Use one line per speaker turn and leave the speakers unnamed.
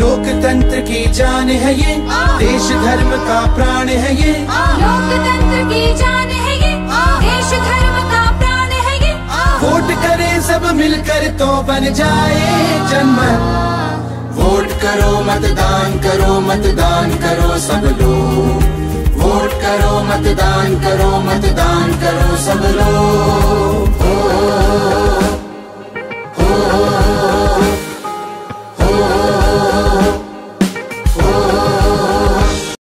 लोकतंत्र की जान है ये। देश धर्म का प्राण है ये।
लोकतंत्र की जान है ये। देश धर्म का प्राण है ये।
वोट करें सब मिलकर तो बन जाए जनमत वोट करो मतदान करो मतदान करो सब लोग। वोट करो मतदान करो मतदान करो सब लोग।